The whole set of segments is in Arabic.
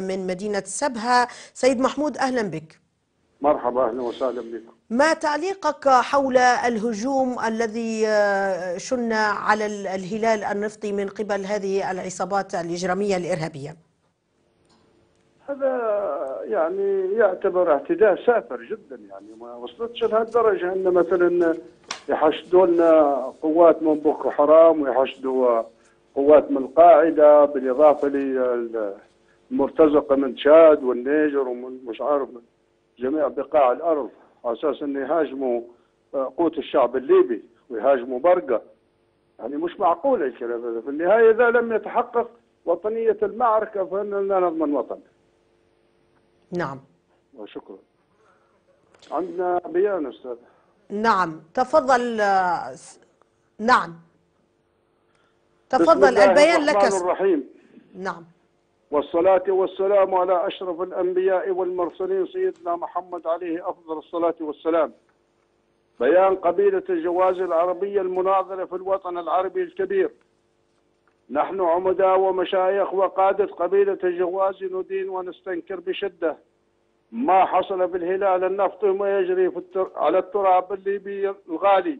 من مدينة سبها. سيد محمود أهلا بك. مرحبا أهلا وسهلا بكم. ما تعليقك حول الهجوم الذي شن على ال- الهلال النفطي من قبل هذه العصابات الإجرامية الإرهابية؟ هذا يعني يعتبر اعتداء سافر جدا يعني ما وصلتش لهالدرجة إن مثلا يحشدوا لنا قوات من بوكو حرام ويحشدوا قوات من القاعدة بالإضافة للمرتزقه من تشاد والنيجر ومن مش عارف من جميع بقاع الأرض. على أساس ان يهاجموا قوت الشعب الليبي ويهاجموا برقة. يعني مش معقول الكلام هذا في النهاية إذا لم يتحقق وطنية المعركة فاننا نضمن وطن. نعم. وشكرا. عندنا بيان أستاذ. نعم. تفضل آه، نعم. بسم تفضل الله البيان لك الرحمن س- الرحيم. نعم. والصلاة والسلام على أشرف الأنبياء والمرسلين سيدنا محمد عليه أفضل الصلاة والسلام. بيان قبيلة الجواز العربية المناظرة في الوطن العربي الكبير. نحن عمداء ومشايخ وقادة قبيلة الجواز ندين ونستنكر بشدة ما حصل في الهلال النفطي وما يجري في التر... على التراب الليبي الغالي.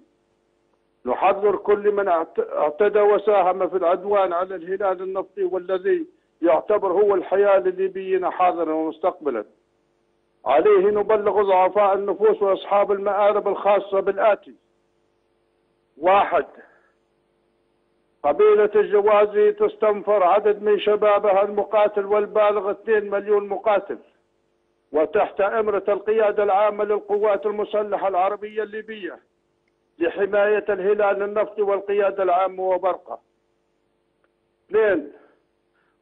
نحذر كل من اعت- اعتدى وساهم في العدوان على الهلال النفطي والذي يعتبر هو الحياة للليبيين حاضرا ومستقبلا. عليه نبلغ ضعفاء النفوس وأصحاب المآرب الخاصة بالآتي. واحد قبيلة الجوازي تستنفر عدد من شبابها المقاتل والبالغ 2 مليون مقاتل. وتحت أمرة القيادة العامة للقوات المسلحة العربية الليبية لحماية الهلال النفطي والقيادة العامة وبرقة. اثنين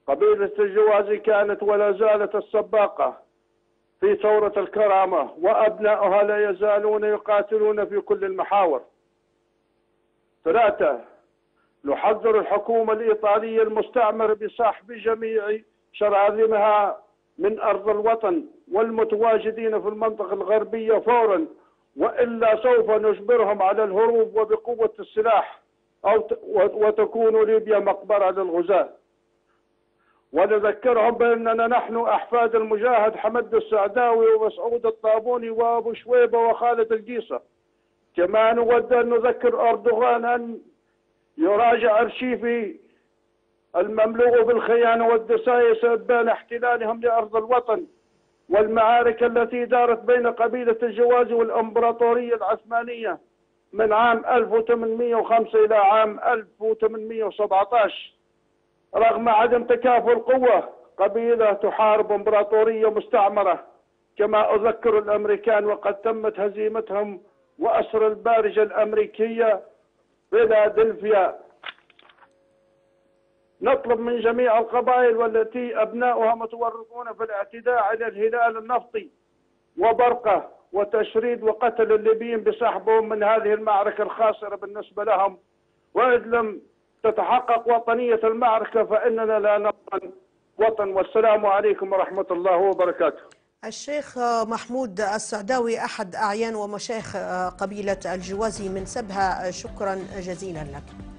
قبيلة الجوازي كانت ولا زالت السباقة في ثورة الكرامة وأبنائها لا يزالون يقاتلون في كل المحاور. ثلاثة نحذر الحكومة الإيطالية المستعمرة بسحب جميع شراذمها من أرض الوطن والمتواجدين في المنطقة الغربية فورا وإلا سوف نجبرهم على الهروب وبقوة السلاح أو وتكون ليبيا مقبرة للغزاة. ونذكرهم بأننا نحن أحفاد المجاهد حمد السعداوي ومسعود الطابوني وأبو شويبة وخالد القيصة. كما نود أن نذكر أردوغان أن يراجع أرشيفي المملوء بالخيانة والدسائس بين احتلالهم لأرض الوطن والمعارك التي دارت بين قبيلة الجواز والإمبراطورية العثمانية من عام 1805 إلى عام 1817 رغم عدم تكافؤ القوة قبيلة تحارب إمبراطورية مستعمرة. كما أذكر الأمريكان وقد تمت هزيمتهم وأسر البارجة الأمريكية فيلادلفيا. نطلب من جميع القبائل والتي أبناؤها متورطون في الاعتداء على الهلال النفطي وبرقة وتشريد وقتل الليبيين بسحبهم من هذه المعركة الخاسرة بالنسبة لهم. وإذ لم تتحقق وطنية المعركة فإننا لا نضمن وطن. والسلام عليكم ورحمة الله وبركاته. الشيخ محمود السعداوي أحد أعيان ومشايخ قبيلة الجوازي من سبها شكرا جزيلا لك.